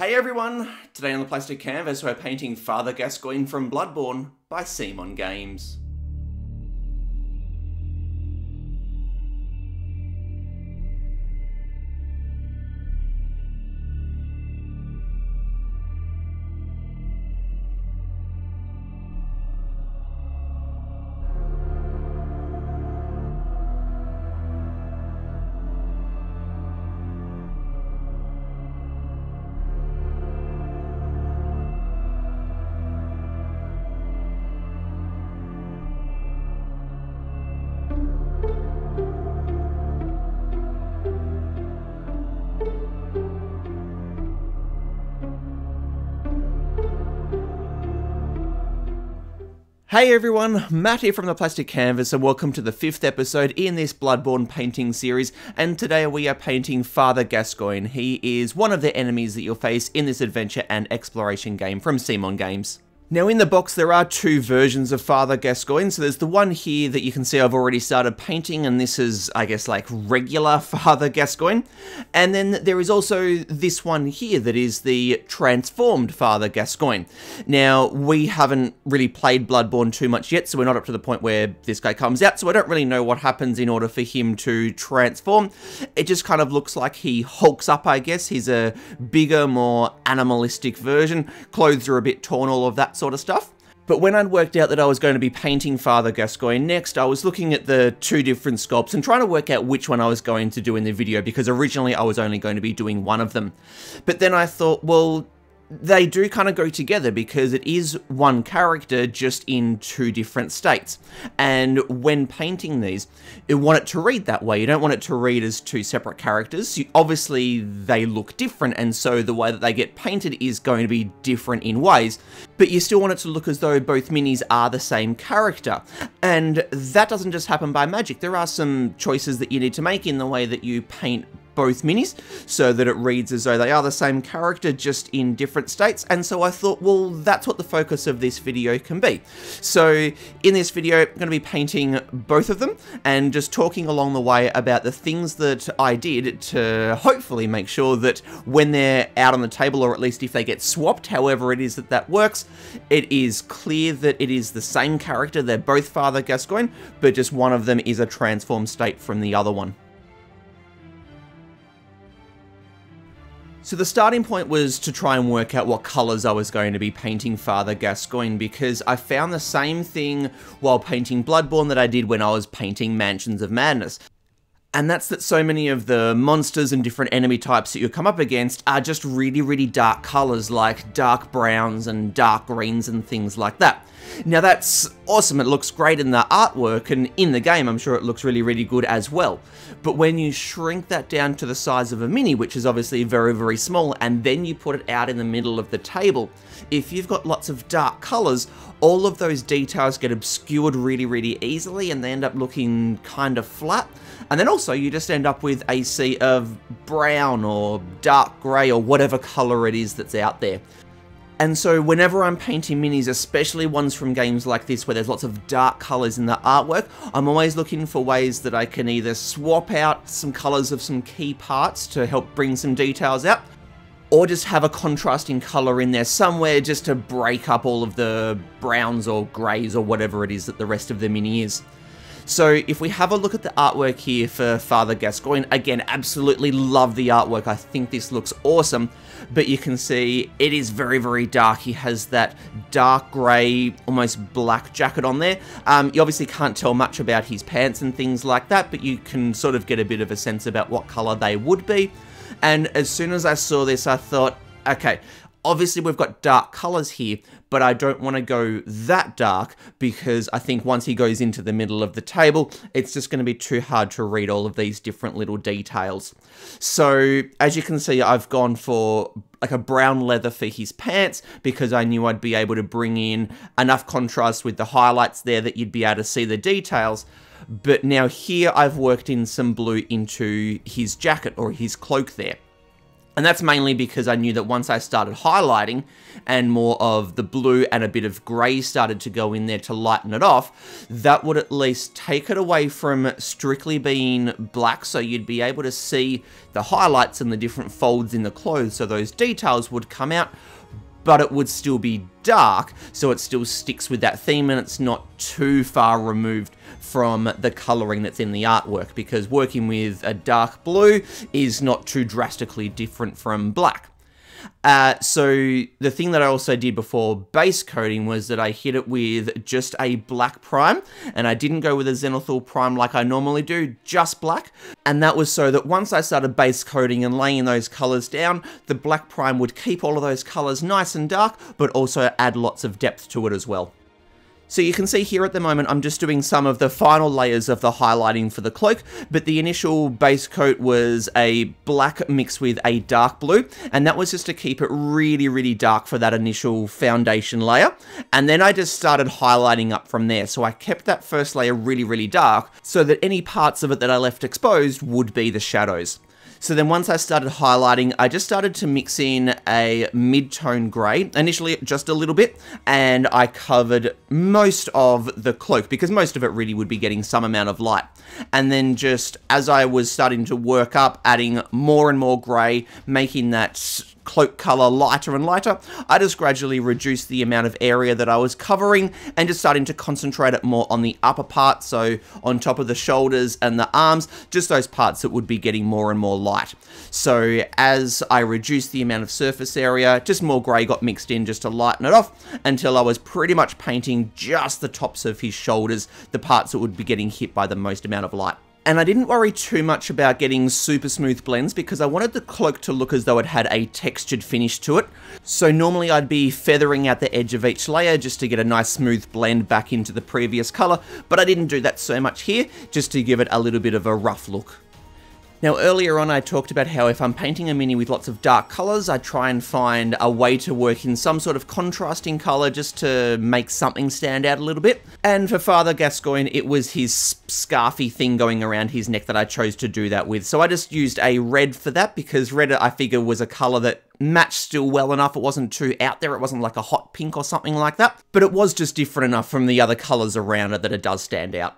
Hey everyone! Today on the plastic canvas we're painting Father Gascoigne from Bloodborne by CMON Games. Hey everyone, Matt here from the Plastic Canvas and welcome to the fifth episode in this Bloodborne painting series and today we are painting Father Gascoigne. He is one of the enemies that you'll face in this adventure and exploration game from CMON Games. Now in the box there are two versions of Father Gascoigne, so there's the one here that you can see I've already started painting, and this is, I guess, like regular Father Gascoigne. And then there is also this one here that is the transformed Father Gascoigne. Now, we haven't really played Bloodborne too much yet, so we're not up to the point where this guy comes out, so I don't really know what happens in order for him to transform. It just kind of looks like he hulks up, I guess. He's a bigger, more animalistic version. Clothes are a bit torn, all of that sort of stuff. But when I'd worked out that I was going to be painting Father Gascoigne next, I was looking at the two different sculpts and trying to work out which one I was going to do in the video because originally I was only going to be doing one of them. But then I thought, well, they do kind of go together because it is one character just in two different states. And when painting these, you want it to read that way. You don't want it to read as two separate characters. You, obviously, they look different, and so the way that they get painted is going to be different in ways. But you still want it to look as though both minis are the same character. And that doesn't just happen by magic. There are some choices that you need to make in the way that you paint both minis so that it reads as though they are the same character just in different states and so I thought well that's what the focus of this video can be. So in this video I'm going to be painting both of them and just talking along the way about the things that I did to hopefully make sure that when they're out on the table or at least if they get swapped however it is that that works it is clear that it is the same character they're both Father Gascoigne but just one of them is a transformed state from the other one. So the starting point was to try and work out what colours I was going to be painting Father Gascoigne because I found the same thing while painting Bloodborne that I did when I was painting Mansions of Madness. And that's that so many of the monsters and different enemy types that you come up against are just really, really dark colours like dark browns and dark greens and things like that. Now that's awesome, it looks great in the artwork and in the game I'm sure it looks really really good as well. But when you shrink that down to the size of a mini, which is obviously very very small, and then you put it out in the middle of the table, if you've got lots of dark colours, all of those details get obscured really really easily and they end up looking kind of flat. And then also you just end up with a sea of brown or dark grey or whatever colour it is that's out there. And so whenever I'm painting minis, especially ones from games like this where there's lots of dark colours in the artwork, I'm always looking for ways that I can either swap out some colours of some key parts to help bring some details out, or just have a contrasting colour in there somewhere just to break up all of the browns or greys or whatever it is that the rest of the mini is. So if we have a look at the artwork here for Father Gascoigne, again, absolutely love the artwork. I think this looks awesome, but you can see it is very, very dark. He has that dark grey, almost black jacket on there. Um, you obviously can't tell much about his pants and things like that, but you can sort of get a bit of a sense about what colour they would be. And as soon as I saw this, I thought, okay, Obviously, we've got dark colors here, but I don't want to go that dark because I think once he goes into the middle of the table, it's just going to be too hard to read all of these different little details. So, as you can see, I've gone for like a brown leather for his pants because I knew I'd be able to bring in enough contrast with the highlights there that you'd be able to see the details. But now here I've worked in some blue into his jacket or his cloak there. And that's mainly because I knew that once I started highlighting and more of the blue and a bit of grey started to go in there to lighten it off, that would at least take it away from strictly being black. So you'd be able to see the highlights and the different folds in the clothes. So those details would come out but it would still be dark, so it still sticks with that theme and it's not too far removed from the colouring that's in the artwork, because working with a dark blue is not too drastically different from black. Uh, so the thing that I also did before base coating was that I hit it with just a black prime, and I didn't go with a Zenithal prime like I normally do, just black. And that was so that once I started base coating and laying those colors down, the black prime would keep all of those colors nice and dark, but also add lots of depth to it as well. So you can see here at the moment I'm just doing some of the final layers of the highlighting for the cloak, but the initial base coat was a black mixed with a dark blue, and that was just to keep it really, really dark for that initial foundation layer. And then I just started highlighting up from there. So I kept that first layer really, really dark so that any parts of it that I left exposed would be the shadows. So then once I started highlighting, I just started to mix in a mid-tone grey, initially just a little bit, and I covered most of the cloak, because most of it really would be getting some amount of light. And then just as I was starting to work up, adding more and more grey, making that cloak color lighter and lighter, I just gradually reduced the amount of area that I was covering and just starting to concentrate it more on the upper part, so on top of the shoulders and the arms, just those parts that would be getting more and more light. So as I reduced the amount of surface area, just more grey got mixed in just to lighten it off until I was pretty much painting just the tops of his shoulders, the parts that would be getting hit by the most amount of light. And I didn't worry too much about getting super smooth blends because I wanted the cloak to look as though it had a textured finish to it. So normally I'd be feathering out the edge of each layer just to get a nice smooth blend back into the previous color, but I didn't do that so much here, just to give it a little bit of a rough look. Now earlier on I talked about how if I'm painting a mini with lots of dark colours, I try and find a way to work in some sort of contrasting colour just to make something stand out a little bit. And for Father Gascoigne, it was his scarfy thing going around his neck that I chose to do that with. So I just used a red for that because red I figure was a colour that matched still well enough. It wasn't too out there. It wasn't like a hot pink or something like that. But it was just different enough from the other colours around it that it does stand out.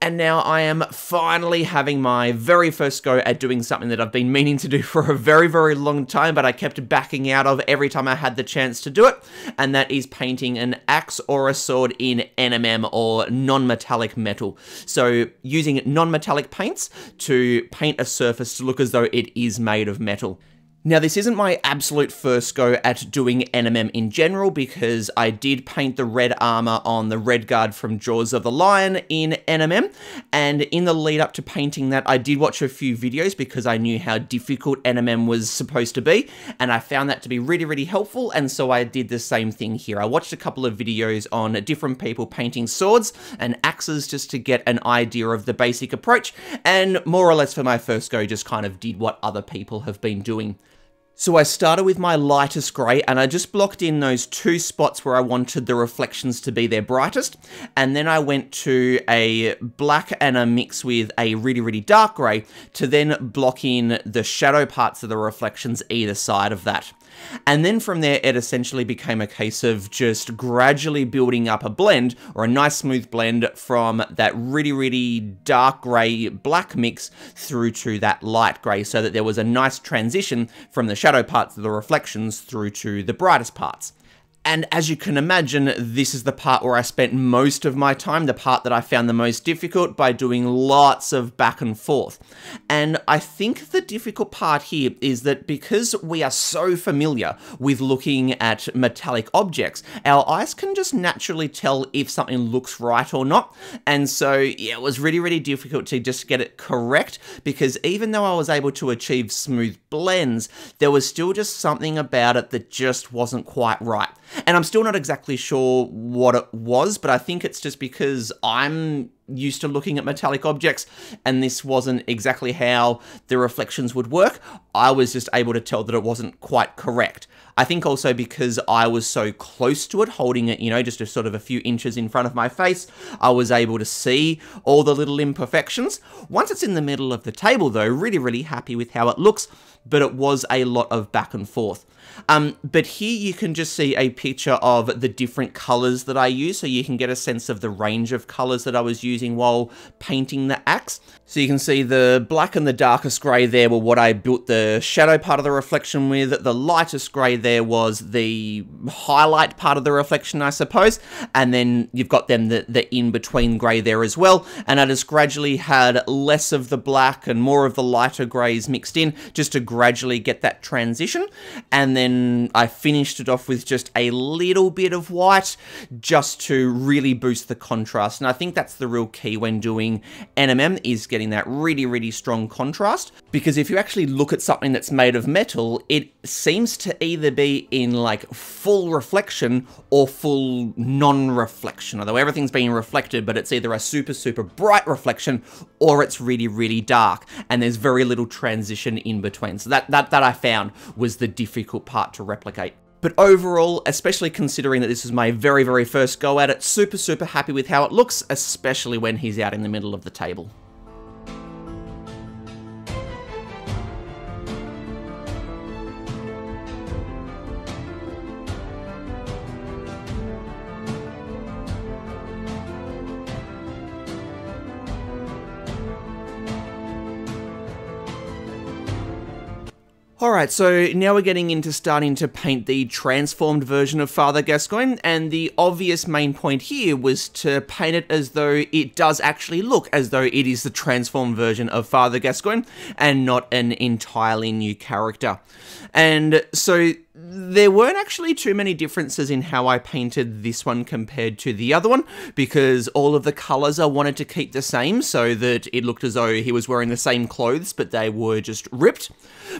And now I am finally having my very first go at doing something that I've been meaning to do for a very, very long time, but I kept backing out of every time I had the chance to do it, and that is painting an axe or a sword in NMM or non-metallic metal. So using non-metallic paints to paint a surface to look as though it is made of metal. Now, this isn't my absolute first go at doing NMM in general because I did paint the red armor on the red guard from Jaws of the Lion in NMM, and in the lead up to painting that, I did watch a few videos because I knew how difficult NMM was supposed to be, and I found that to be really, really helpful, and so I did the same thing here. I watched a couple of videos on different people painting swords and axes just to get an idea of the basic approach, and more or less for my first go, just kind of did what other people have been doing. So I started with my lightest grey and I just blocked in those two spots where I wanted the reflections to be their brightest. And then I went to a black and a mix with a really, really dark grey to then block in the shadow parts of the reflections either side of that. And then from there, it essentially became a case of just gradually building up a blend or a nice smooth blend from that really, really dark grey black mix through to that light grey so that there was a nice transition from the shadow parts of the reflections through to the brightest parts. And as you can imagine, this is the part where I spent most of my time, the part that I found the most difficult by doing lots of back and forth. And I think the difficult part here is that because we are so familiar with looking at metallic objects, our eyes can just naturally tell if something looks right or not. And so, yeah, it was really, really difficult to just get it correct because even though I was able to achieve smooth blends, there was still just something about it that just wasn't quite right. And I'm still not exactly sure what it was, but I think it's just because I'm used to looking at metallic objects and this wasn't exactly how the reflections would work. I was just able to tell that it wasn't quite correct. I think also because I was so close to it, holding it, you know, just a sort of a few inches in front of my face, I was able to see all the little imperfections. Once it's in the middle of the table though, really, really happy with how it looks, but it was a lot of back and forth. Um, but here you can just see a picture of the different colors that I use, so you can get a sense of the range of colors that I was using while painting the axe. So you can see the black and the darkest grey there were what I built the shadow part of the reflection with. The lightest grey there was the highlight part of the reflection, I suppose. And then you've got them the, the in-between grey there as well. And I just gradually had less of the black and more of the lighter greys mixed in, just to gradually get that transition. And then then I finished it off with just a little bit of white just to really boost the contrast. And I think that's the real key when doing NMM is getting that really, really strong contrast. Because if you actually look at something that's made of metal, it seems to either be in like full reflection or full non-reflection. Although everything's being reflected, but it's either a super, super bright reflection or it's really, really dark. And there's very little transition in between. So that, that, that I found was the difficult part to replicate. But overall, especially considering that this is my very, very first go at it, super, super happy with how it looks, especially when he's out in the middle of the table. Alright, so now we're getting into starting to paint the transformed version of Father Gascoigne, and the obvious main point here was to paint it as though it does actually look as though it is the transformed version of Father Gascoigne, and not an entirely new character. And so there weren't actually too many differences in how I painted this one compared to the other one, because all of the colours I wanted to keep the same so that it looked as though he was wearing the same clothes, but they were just ripped.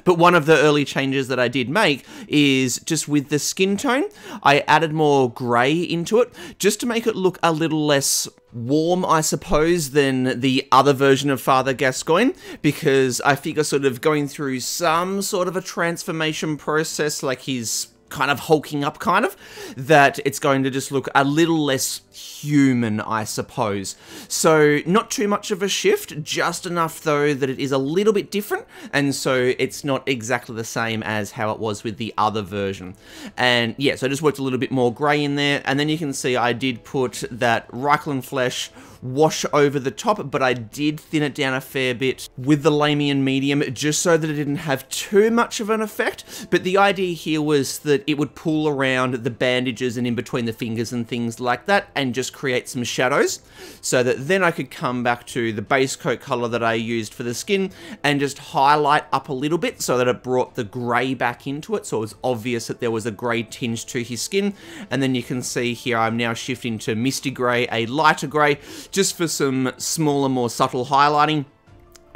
But one of the early changes that I did make is just with the skin tone, I added more grey into it, just to make it look a little less warm, I suppose, than the other version of Father Gascoigne, because I figure sort of going through some sort of a transformation process, like he's kind of hulking up kind of, that it's going to just look a little less human, I suppose. So not too much of a shift, just enough though that it is a little bit different, and so it's not exactly the same as how it was with the other version. And yeah, so I just worked a little bit more grey in there, and then you can see I did put that Reikland flesh wash over the top, but I did thin it down a fair bit with the Lahmian medium just so that it didn't have too much of an effect. But the idea here was that it would pull around the bandages and in between the fingers and things like that and just create some shadows so that then I could come back to the base coat color that I used for the skin and just highlight up a little bit so that it brought the grey back into it. So it was obvious that there was a grey tinge to his skin. And then you can see here I'm now shifting to misty grey, a lighter grey just for some smaller, more subtle highlighting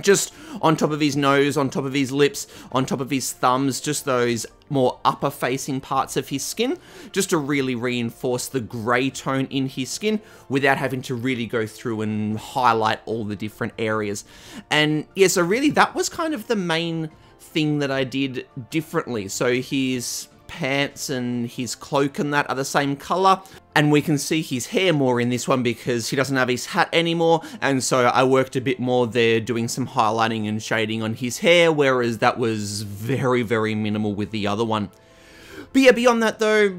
just on top of his nose, on top of his lips, on top of his thumbs, just those more upper facing parts of his skin, just to really reinforce the grey tone in his skin without having to really go through and highlight all the different areas. And yeah, so really that was kind of the main thing that I did differently. So his pants and his cloak and that are the same color. And we can see his hair more in this one because he doesn't have his hat anymore. And so I worked a bit more there doing some highlighting and shading on his hair, whereas that was very, very minimal with the other one. But yeah, beyond that though,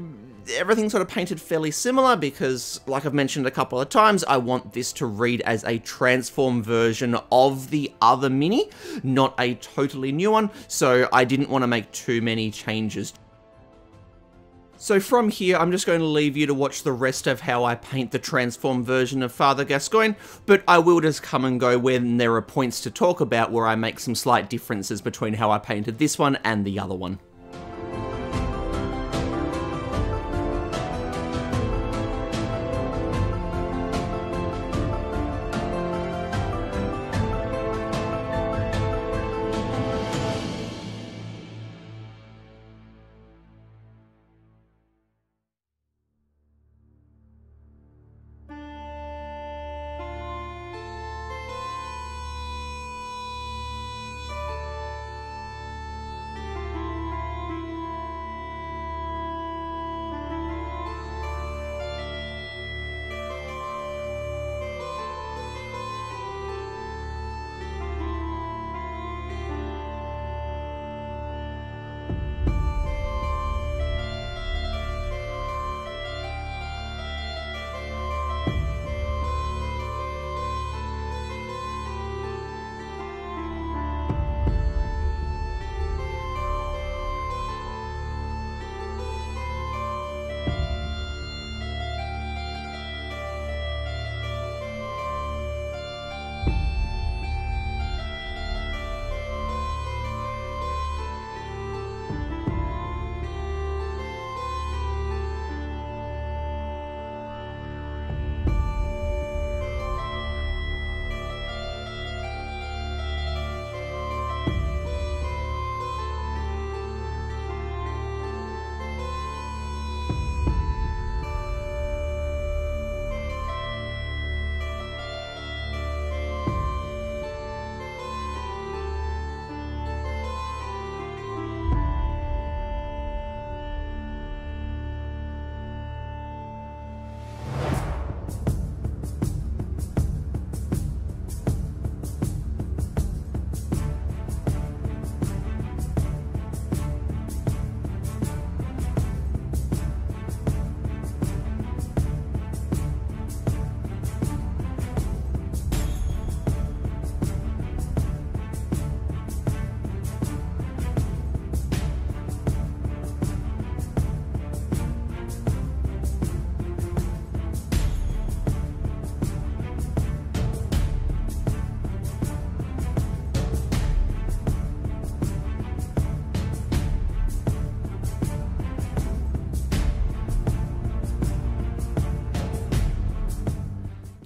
everything sort of painted fairly similar because, like I've mentioned a couple of times, I want this to read as a transform version of the other Mini, not a totally new one, so I didn't want to make too many changes so from here, I'm just going to leave you to watch the rest of how I paint the transform version of Father Gascoigne, but I will just come and go when there are points to talk about where I make some slight differences between how I painted this one and the other one.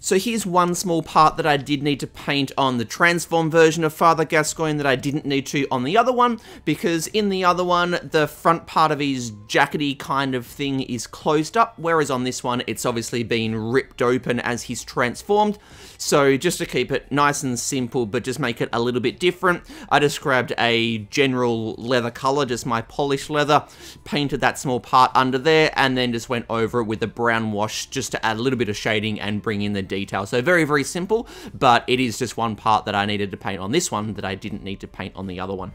So here's one small part that I did need to paint on the transform version of Father Gascoigne that I didn't need to on the other one, because in the other one, the front part of his jackety kind of thing is closed up, whereas on this one, it's obviously been ripped open as he's transformed. So just to keep it nice and simple, but just make it a little bit different, I just grabbed a general leather color, just my polished leather, painted that small part under there, and then just went over it with a brown wash just to add a little bit of shading and bring in the detail. So very, very simple, but it is just one part that I needed to paint on this one that I didn't need to paint on the other one.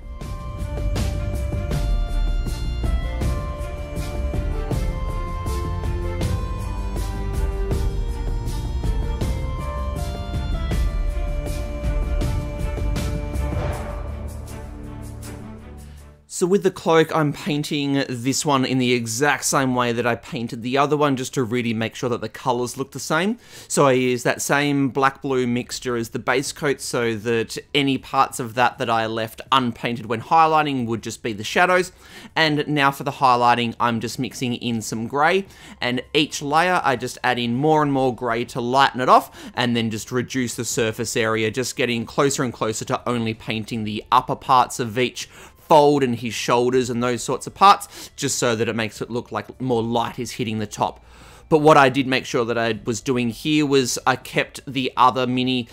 So with the cloak, I'm painting this one in the exact same way that I painted the other one, just to really make sure that the colours look the same. So I use that same black-blue mixture as the base coat, so that any parts of that that I left unpainted when highlighting would just be the shadows. And now for the highlighting, I'm just mixing in some grey, and each layer I just add in more and more grey to lighten it off, and then just reduce the surface area, just getting closer and closer to only painting the upper parts of each fold and his shoulders and those sorts of parts, just so that it makes it look like more light is hitting the top. But what I did make sure that I was doing here was I kept the other mini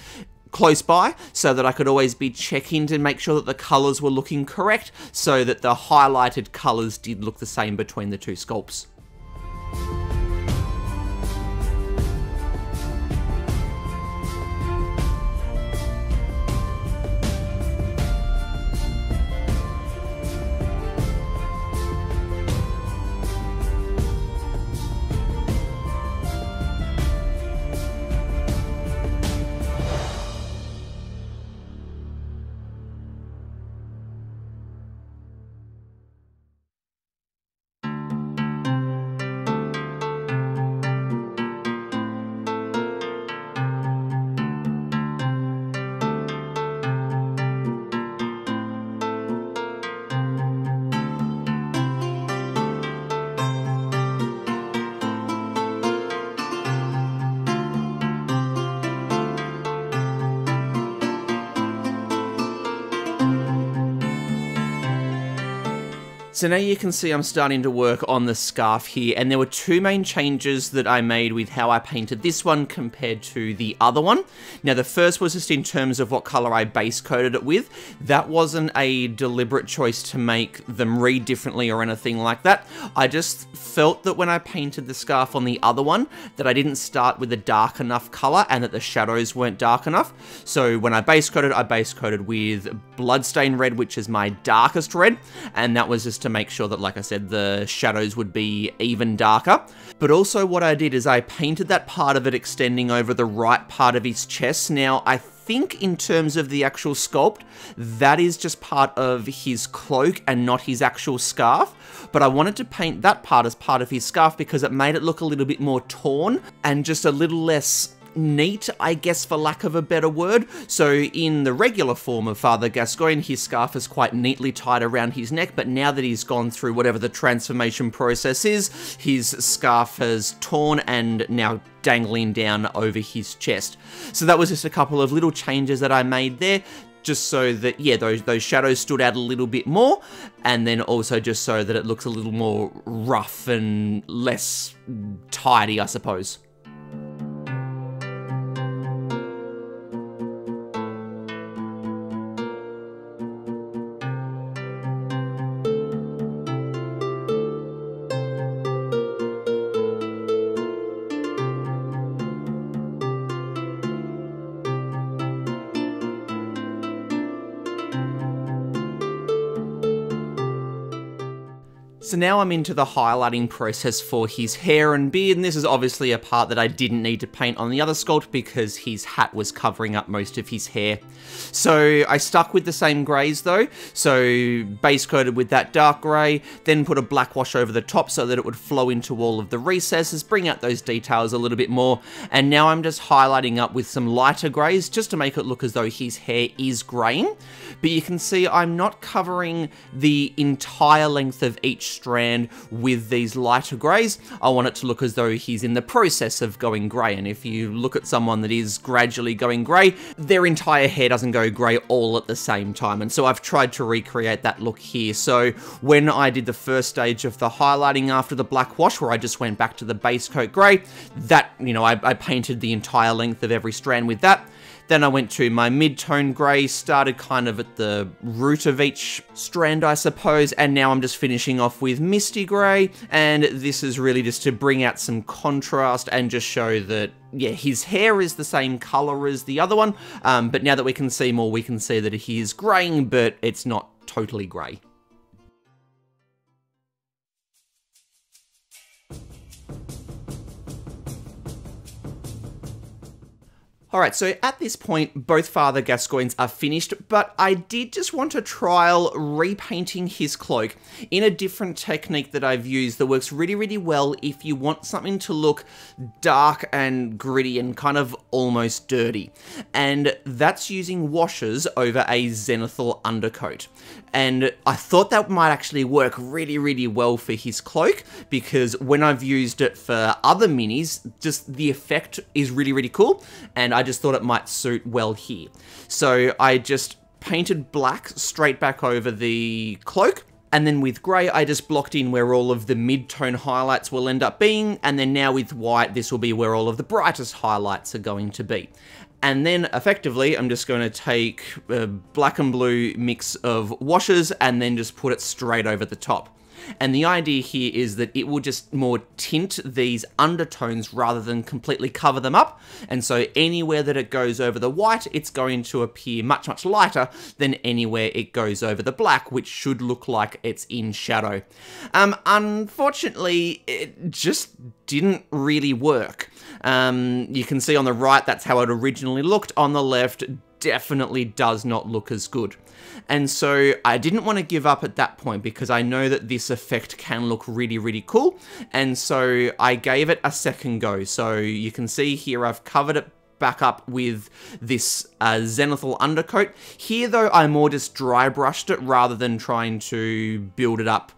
close by so that I could always be checking to make sure that the colours were looking correct so that the highlighted colours did look the same between the two sculpts. So now you can see I'm starting to work on the scarf here, and there were two main changes that I made with how I painted this one compared to the other one. Now the first was just in terms of what color I base coated it with. That wasn't a deliberate choice to make them read differently or anything like that. I just felt that when I painted the scarf on the other one, that I didn't start with a dark enough color and that the shadows weren't dark enough. So when I base coated, I base coated with Bloodstain Red, which is my darkest red, and that was just to make sure that, like I said, the shadows would be even darker. But also what I did is I painted that part of it extending over the right part of his chest. Now, I think in terms of the actual sculpt, that is just part of his cloak and not his actual scarf. But I wanted to paint that part as part of his scarf because it made it look a little bit more torn and just a little less neat, I guess for lack of a better word. So in the regular form of Father Gascoigne, his scarf is quite neatly tied around his neck, but now that he's gone through whatever the transformation process is, his scarf has torn and now dangling down over his chest. So that was just a couple of little changes that I made there just so that yeah those those shadows stood out a little bit more and then also just so that it looks a little more rough and less tidy I suppose. I'm into the highlighting process for his hair and beard, and this is obviously a part that I didn't need to paint on the other sculpt because his hat was covering up most of his hair. So I stuck with the same greys though, so base coated with that dark grey, then put a black wash over the top so that it would flow into all of the recesses, bring out those details a little bit more, and now I'm just highlighting up with some lighter greys just to make it look as though his hair is greying. But you can see I'm not covering the entire length of each each strand with these lighter greys. I want it to look as though he's in the process of going grey. And if you look at someone that is gradually going grey, their entire hair doesn't go grey all at the same time. And so I've tried to recreate that look here. So when I did the first stage of the highlighting after the black wash, where I just went back to the base coat grey, that, you know, I, I painted the entire length of every strand with that. Then I went to my mid-tone grey, started kind of at the root of each strand, I suppose, and now I'm just finishing off with Misty Grey, and this is really just to bring out some contrast and just show that, yeah, his hair is the same colour as the other one, um, but now that we can see more, we can see that he is greying, but it's not totally grey. Alright, so at this point, both Father Gascoigne's are finished, but I did just want to trial repainting his cloak in a different technique that I've used that works really, really well if you want something to look dark and gritty and kind of almost dirty. And that's using washes over a zenithal undercoat. And I thought that might actually work really, really well for his cloak, because when I've used it for other minis, just the effect is really, really cool, and I just thought it might suit well here. So I just painted black straight back over the cloak, and then with grey, I just blocked in where all of the mid-tone highlights will end up being, and then now with white, this will be where all of the brightest highlights are going to be. And then effectively, I'm just going to take a black and blue mix of washes and then just put it straight over the top. And the idea here is that it will just more tint these undertones rather than completely cover them up. And so anywhere that it goes over the white, it's going to appear much, much lighter than anywhere it goes over the black, which should look like it's in shadow. Um, unfortunately, it just didn't really work. Um, you can see on the right, that's how it originally looked. On the left, definitely does not look as good. And so I didn't want to give up at that point because I know that this effect can look really, really cool. And so I gave it a second go. So you can see here I've covered it back up with this uh, zenithal undercoat. Here though, I more just dry brushed it rather than trying to build it up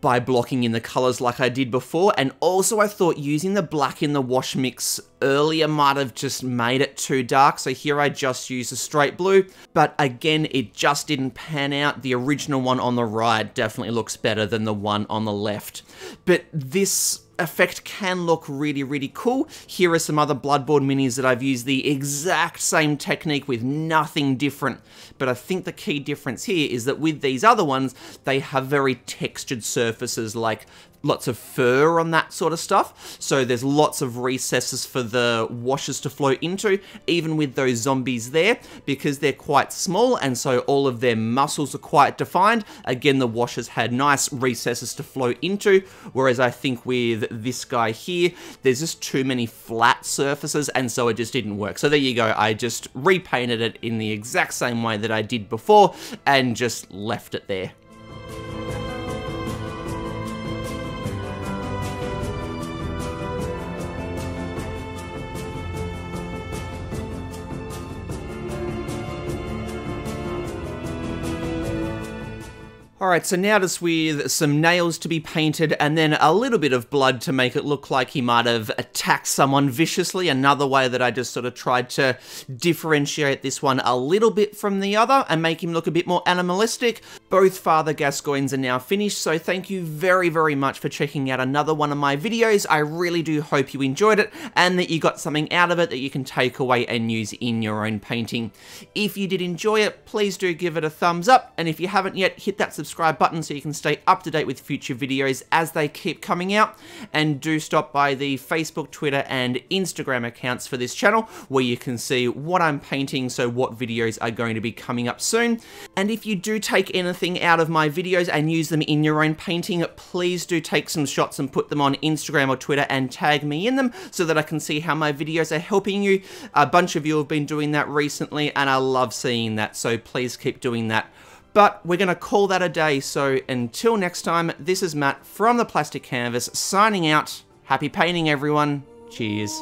by blocking in the colors like I did before. And also I thought using the black in the wash mix earlier might have just made it too dark. So here I just used a straight blue. But again, it just didn't pan out. The original one on the right definitely looks better than the one on the left. But this effect can look really, really cool. Here are some other Bloodborne minis that I've used the exact same technique with nothing different. But I think the key difference here is that with these other ones, they have very textured surfaces like lots of fur on that sort of stuff. So there's lots of recesses for the washes to flow into, even with those zombies there, because they're quite small and so all of their muscles are quite defined. Again, the washes had nice recesses to flow into, whereas I think with this guy here, there's just too many flat surfaces and so it just didn't work. So there you go, I just repainted it in the exact same way that I did before and just left it there. Alright, so now just with some nails to be painted and then a little bit of blood to make it look like he might have attacked someone viciously. Another way that I just sort of tried to differentiate this one a little bit from the other and make him look a bit more animalistic. Both Father Gascoignes are now finished, so thank you very, very much for checking out another one of my videos. I really do hope you enjoyed it and that you got something out of it that you can take away and use in your own painting. If you did enjoy it, please do give it a thumbs up, and if you haven't yet, hit that subscribe subscribe button so you can stay up to date with future videos as they keep coming out. And do stop by the Facebook, Twitter, and Instagram accounts for this channel where you can see what I'm painting, so what videos are going to be coming up soon. And if you do take anything out of my videos and use them in your own painting, please do take some shots and put them on Instagram or Twitter and tag me in them so that I can see how my videos are helping you. A bunch of you have been doing that recently and I love seeing that, so please keep doing that. But we're going to call that a day, so until next time, this is Matt from the Plastic Canvas signing out. Happy painting, everyone. Cheers.